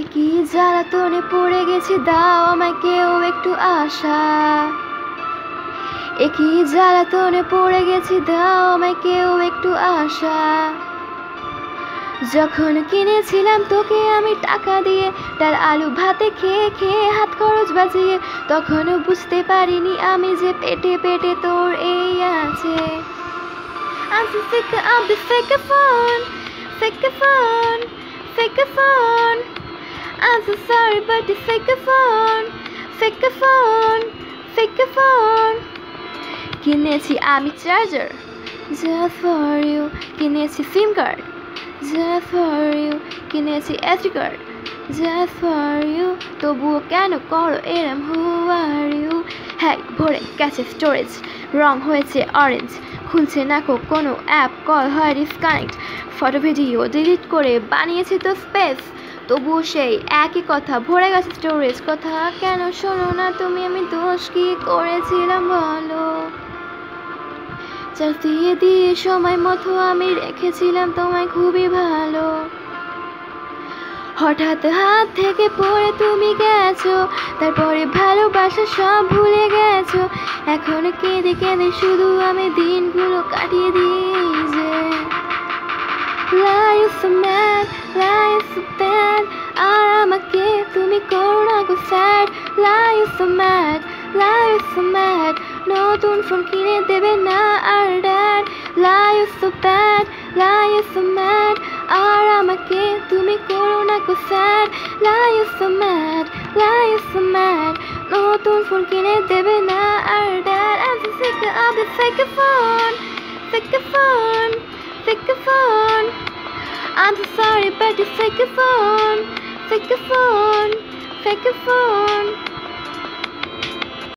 একই জ্বালাতনে পড়ে গেছি দাও আমায় কেউ একটু আশা। একই জ্বালাতনে পড়ে গেছি দাও আমায় কেউ একটু আশা। যখন কিনেছিলাম তোকে আমি টাকা দিয়ে তার আলু ভাতে খেয়ে খেয়ে হাত খরচ বাজিয়ে তখনও বুঝতে পারিনি আমি যে পেটে পেটে তোর এই আছে। I'm so sick of the fake phone, fake phone, fake phone. I'm so sorry but the fake phone, fake phone, fake phone. কিনেছি আমি চার্জার just for you. কিনেছি SIM card just for you. কিনেছি SD card just for you. তবুও কেন করো এরম হু are you হ্যাঁ ভরে গেছে স্টোরেজ রং হয়েছে অরেঞ্জ খুলছে না কো কোনো অ্যাপ কল হয় ডিসকানেক্ট ফটো ভিডিও ডিলিট করে বানিয়েছে তো স্পেস তবুও সেই একই কথা। ভরে গেছে স্টোরেজ কথা। কেন শোনো না তুমি আমি দোষ কি করেছিলাম বলো? চার্জ দিয়ে সময় মতো আমি রেখেছিলাম তোমায় খুবই ভালো। হঠাৎ হাত থেকে পড়ে তুমি গেছো তারপরে ভালোবাসা সব ভুলে গেছো। এখন কেঁদে কেঁদে শুধু আমি দিনগুলো কাটিয়ে দিই যে। Life so mad, Life so mad, life so mad নতুন ফোন কিনে দেবে না আর dad Life so bad, life so mad আর আমাকে তুমি করো না go sad Life so mad, life so mad নতুন ফোন কিনে দেবে না আর dad I'm so sick of the fake phone, fake phone, fake phone I'm so sorry but the fake phone, fake phone, fake phone